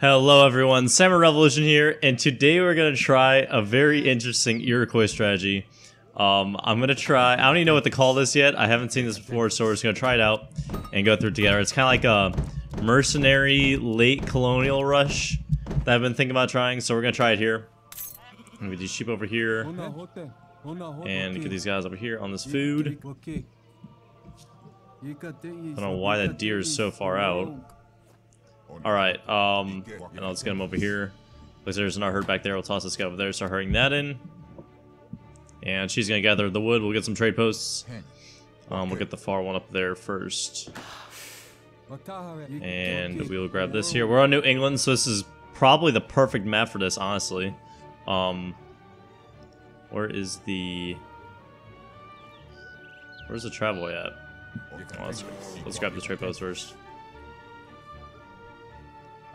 Hello everyone, Samurai Revolution here, and today we're gonna try a very interesting Iroquois strategy. Um, I'm gonna try, I don't even know what to call this yet, I haven't seen this before, so we're just gonna try it out and go through it together. It's kind of like a mercenary late colonial rush that I've been thinking about trying, so we're gonna try it here. And get these sheep over here, and get these guys over here on this food. I don't know why that deer is so far out. Alright, um, and let's get him over here. Because there's an herd back there, we'll toss this guy over there, start hurrying that in. And she's gonna gather the wood, we'll get some trade posts. Um, we'll get the far one up there first. And we'll grab this here. We're on New England, so this is probably the perfect map for this, honestly. Um, where is the... Where's the travois at? Well, let's, let's grab the trade post first.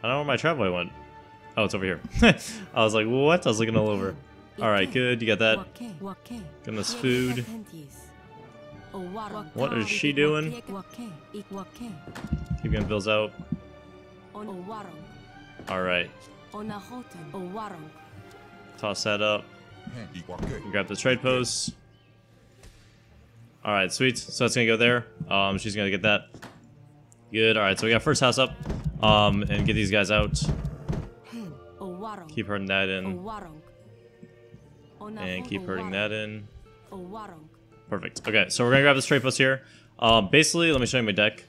I don't know where my travois went. Oh, it's over here. I was like, what? I was looking all over. Alright, good. You got that. Give us food. What is she doing? Keep getting vills out. Alright. Toss that up. Grab the trade post. Alright, sweet. So that's gonna go there. Um, she's gonna get that. Good. Alright, so we got first house up. Um, and get these guys out. Keep hurting that in. And keep hurting that in. Perfect. Okay, so we're gonna grab the straight post here. Um, basically, let me show you my deck.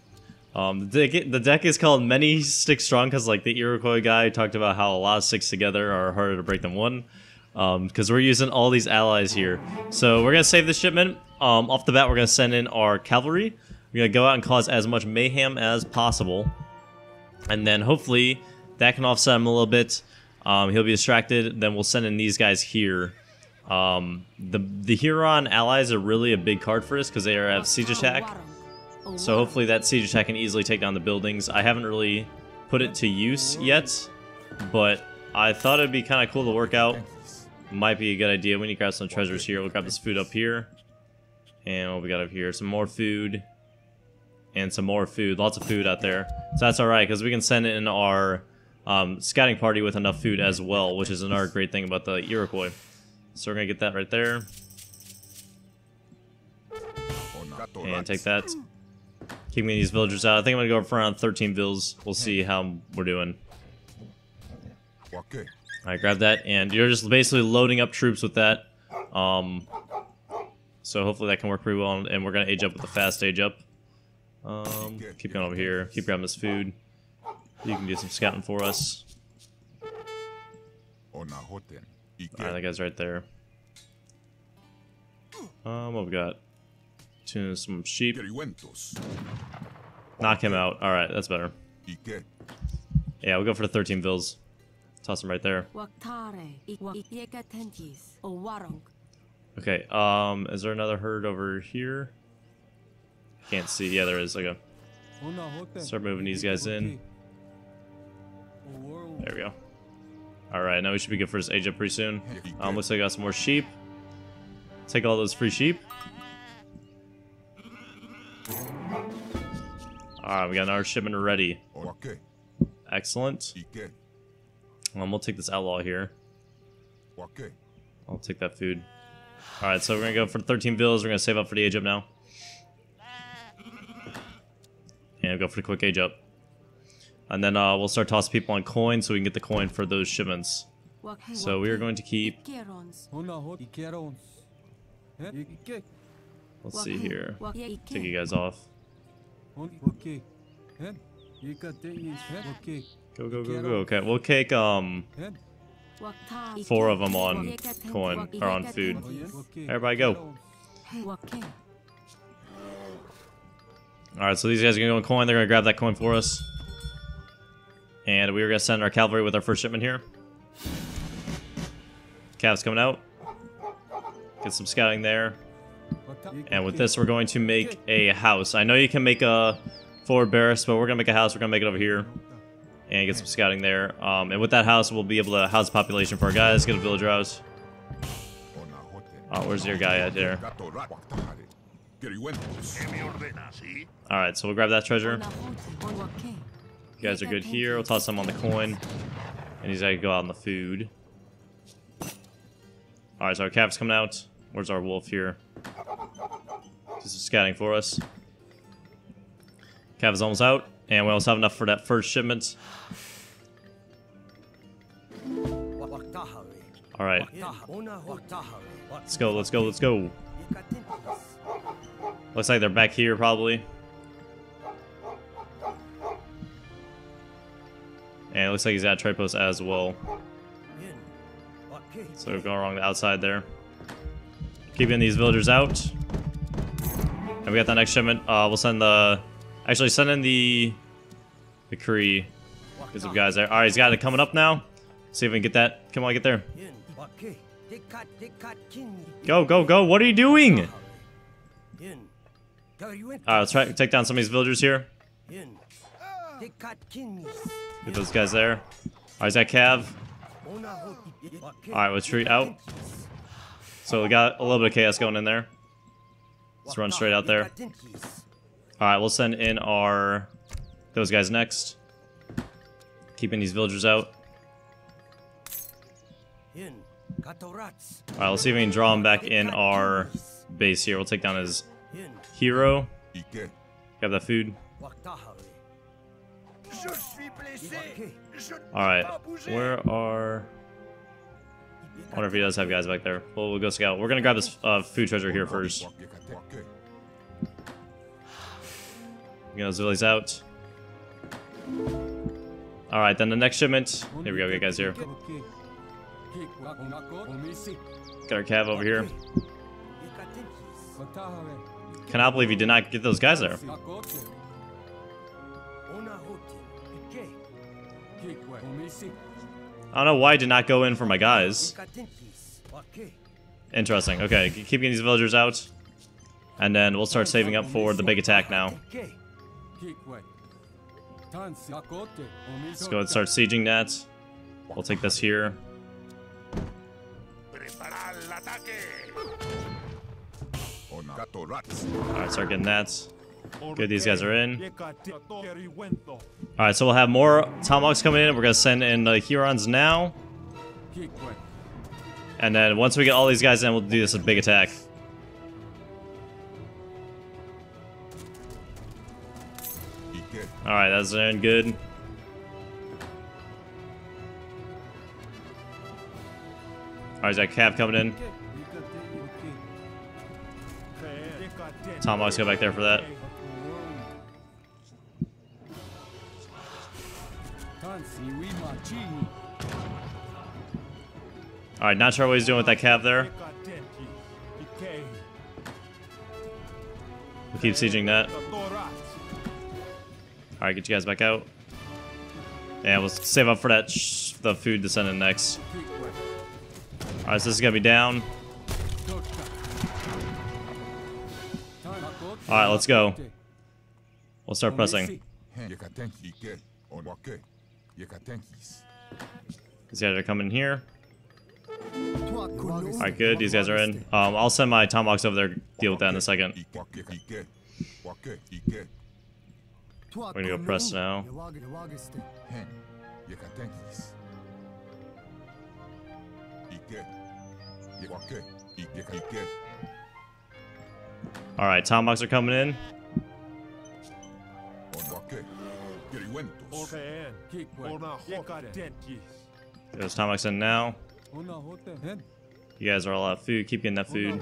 Um, the deck, the deck is called Many Stick Strong because, like, the Iroquois guy talked about how a lot of sticks together are harder to break than one. Because um, we're using all these allies here. So we're gonna save this shipment. Um, off the bat, we're gonna send in our cavalry. We're gonna go out and cause as much mayhem as possible. And then hopefully that can offset him a little bit. Um, he'll be distracted. Then we'll send in these guys here. Um, the the Huron allies are really a big card for us because they have siege attack. So hopefully that siege attack can easily take down the buildings. I haven't really put it to use yet, but I thought it'd be kind of cool to work out. Might be a good idea. We need to grab some treasures here. We'll grab this food up here. And what we got up here? Some more food and some more food. Lots of food out there. So that's alright, because we can send in our um, scouting party with enough food as well, which is another great thing about the Iroquois. So we're going to get that right there. And take that. Keep these villagers out. I think I'm going to go for around 13 vills. We'll see how we're doing. Alright, grab that. And you're just basically loading up troops with that. Um, so hopefully that can work pretty well. And we're going to age up with the fast age up. Um, keep going over here. Keep grabbing this food. You can do some scouting for us. Alright, that guy's right there. Um, what we got? Tune some sheep. Knock him out. Alright, that's better. Yeah, we'll go for the 13 vills. Toss him right there. Okay, um, is there another herd over here? Can't see. Yeah, there is. Okay. Start moving these guys in. There we go. Alright, now we should be good for this age up pretty soon. Um, looks like I got some more sheep. Take all those free sheep. Alright, we got our shipment ready. Excellent. Um, we'll take this outlaw here. I'll take that food. Alright, so we're gonna go for 13 vills. We're gonna save up for the age up now. And go for the quick age up. And then uh, we'll start tossing people on coin so we can get the coin for those shipments. So we are going to keep... Let's see here. Take you guys off. Go, go, go, go. Okay, we'll take um four of them on coin, or on food. Everybody go. Alright, so these guys are going to go on coin. They're going to grab that coin for us. And we are going to send our cavalry with our first shipment here. Cav's coming out. Get some scouting there. And with this, we're going to make a house. I know you can make a forward barracks, but we're going to make a house. We're going to make it over here. And get some scouting there. Um, and with that house, we'll be able to house the population for our guys. Get a villager house. Oh, where's your guy at there? Alright, so we'll grab that treasure. You guys are good here. We'll toss some on the coin. And he's gotta go out on the food. Alright, so our cav's coming out. Where's our wolf here? Just scouting for us. Cav is almost out, and we almost have enough for that first shipment. Alright. Let's go, let's go, let's go. Looks like they're back here, probably. And it looks like he's trade post as well. So going along the outside there. Keeping these villagers out. And we got that next shipment. Uh, we'll send the... Actually, send in the... The Cree. Get some guys there. Alright, he's got it coming up now. See if we can get that. Come on, get there. Go, go, go. What are you doing? Alright, let's try to take down some of these villagers here. Get those guys there. Alright, is that Cav? Alright, retreat out. So we got a little bit of chaos going in there. Let's run straight out there. Alright, we'll send in our... Those guys next. Keeping these villagers out. Alright, let's see if we can draw him back in our base here. We'll take down his hero. Grab that food. Alright, where are... I wonder if he does have guys back there. Well, we'll go scout. We're gonna grab this uh, food treasure here first. Get those villies out. Alright, then the next shipment. Here we go, get guys here. Got our cav over here. Cannot believe he did not get those guys there. I don't know why I did not go in for my guys. Interesting. Okay, keep getting these villagers out. And then we'll start saving up for the big attack now. Let's go ahead and start sieging that. We'll take this here. Alright, start getting that. Good, these guys are in. Alright, so we'll have more Tomahawks coming in. We're going to send in the Hurons now. And then once we get all these guys in, we'll do this a big attack. Alright, that's in good. Alright, is that Cav coming in? Tomahawks go back there for that. Alright, not sure what he's doing with that Cav there. We'll keep sieging that. Alright, get you guys back out. And we'll save up for that the food to send in next. Alright, so this is gonna be down. Alright, let's go. We'll start pressing. These guys are coming here. Alright, good. These guys are in. Um, I'll send my Tomahawks over there deal with that in a second. We're gonna go press now. Alright, Tomahawks are coming in. There's Tomahawks in now. You guys are all out of food. Keep getting that food.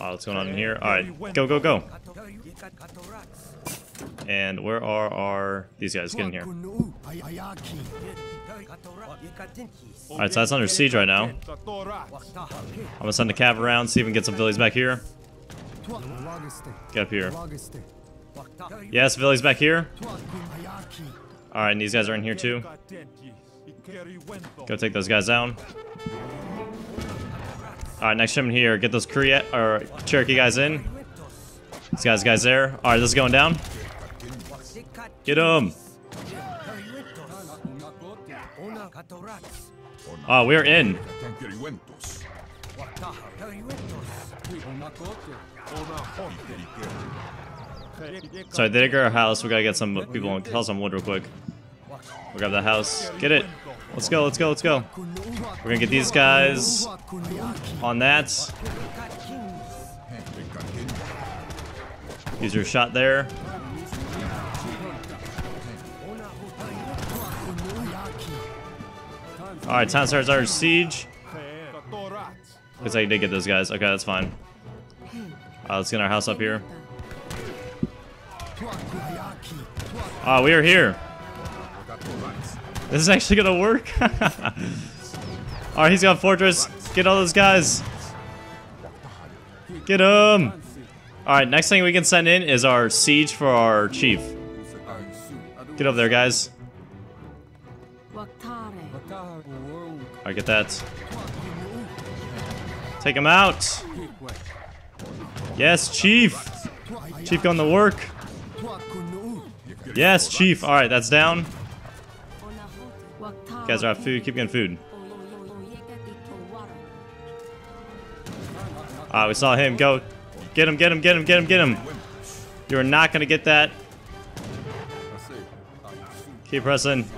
Oh, what's going on in here? Alright, go, go, go. And where are our... These guys, get in here. Alright, so that's under siege right now. I'm gonna send the cav around, see if we can get some villies back here. Get up here. Yes, villies back here. Alright, and these guys are in here too. Go take those guys down. Alright, next shipment here. Get those Cree or Cherokee guys in. These guys, guys there. Alright, this is going down. Get them. Oh, ah, we're in. Sorry, they dig our house. We gotta get some people and tell some wood real quick. We'll grab the house. Get it. Let's go, let's go, let's go. We're gonna get these guys on that. Use your shot there. Alright, time starts our siege. Looks like I did get those guys. Okay, that's fine. Uh, let's get our house up here. Oh, we are here. This is actually gonna work. Alright, he's got fortress. Get all those guys. Get them. Alright, next thing we can send in is our siege for our chief. Get over there, guys. Alright, get that. Take him out. Yes, chief. Chief going to work. Yes, chief. Alright, that's down. You guys are out food. Keep getting food. Ah, we saw him. Go. Get him, get him, get him, get him, get him. You're not going to get that. Keep pressing.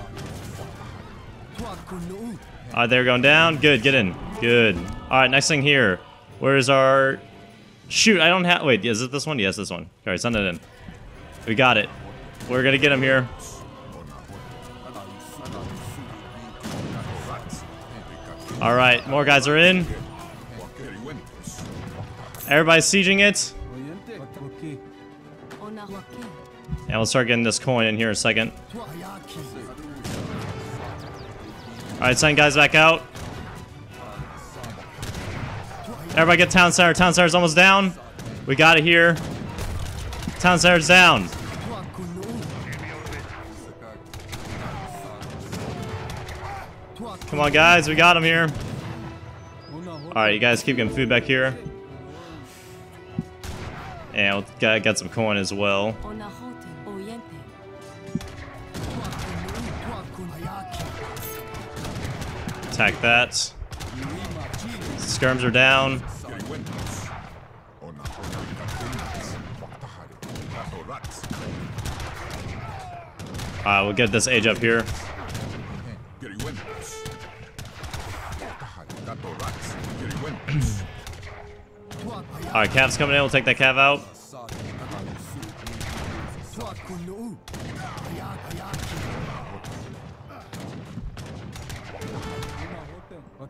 Alright, they're going down. Good, get in. Good. Alright, next thing here. Where's our... Shoot, I don't have... Wait, is it this one? Yes, this one. Alright, send it in. We got it. We're gonna get him here. Alright, more guys are in. Everybody's sieging it. And we'll start getting this coin in here in a second. Alright, send guys back out. Everybody get Town Center. Town Center's almost down. We got it here. Town Center's down. Come on, guys. We got him here. Alright, you guys keep getting food back here. And we'll get some coin as well. Attack that. Skirms are down. Uh, we'll get this age up here. Alright, Cav's coming in. We'll take that Cav out.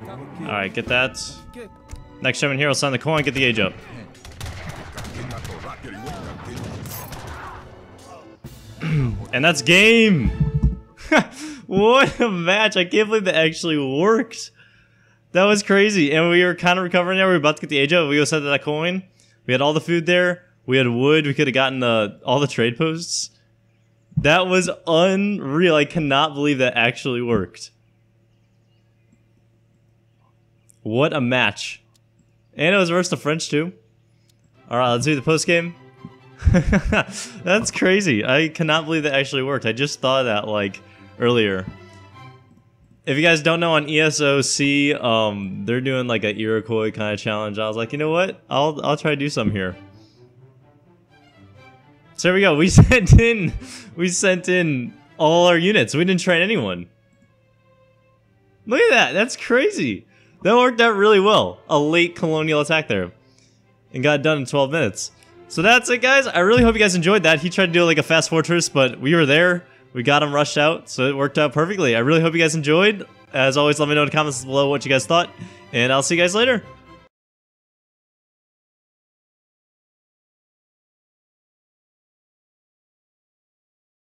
Alright, get that. Next Shaman here will sign the coin, get the age up. and that's game! what a match! I can't believe that actually worked! That was crazy. And we were kind of recovering there. We were about to get the age up. We go send that coin. We had all the food there. We had wood. We could have gotten the all the trade posts. That was unreal. I cannot believe that actually worked. What a match. And it was versus the French too. Alright, let's do the post game. That's crazy. I cannot believe that actually worked. I just thought that like earlier. If you guys don't know on ESOC, um, they're doing like a Iroquois kind of challenge. I was like, you know what? I'll I'll try to do some here. So there we go. We sent in we sent in all our units. We didn't train anyone. Look at that. That's crazy. That worked out really well. A late colonial attack there. And got done in 12 minutes. So that's it, guys. I really hope you guys enjoyed that. He tried to do like a fast fortress, but we were there. We got him rushed out, so it worked out perfectly. I really hope you guys enjoyed. As always, let me know in the comments below what you guys thought. And I'll see you guys later.